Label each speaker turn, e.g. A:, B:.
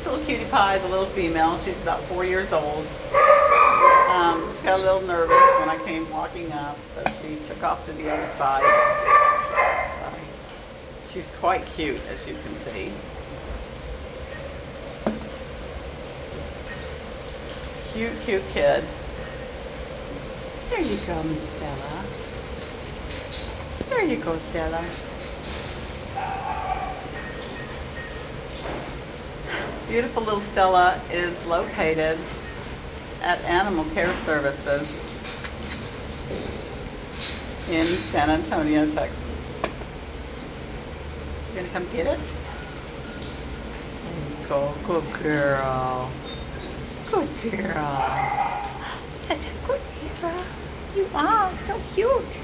A: This little cutie pie is a little female. She's about four years old. Um, she got a little nervous when I came walking up, so she took off to the other side. She's quite cute, as you can see. Cute, cute kid. There you go, Miss Stella. There you go, Stella. Beautiful little Stella is located at Animal Care Services in San Antonio, Texas. You gonna come get it? Go, good girl. Good girl. That's a good girl. You are so cute.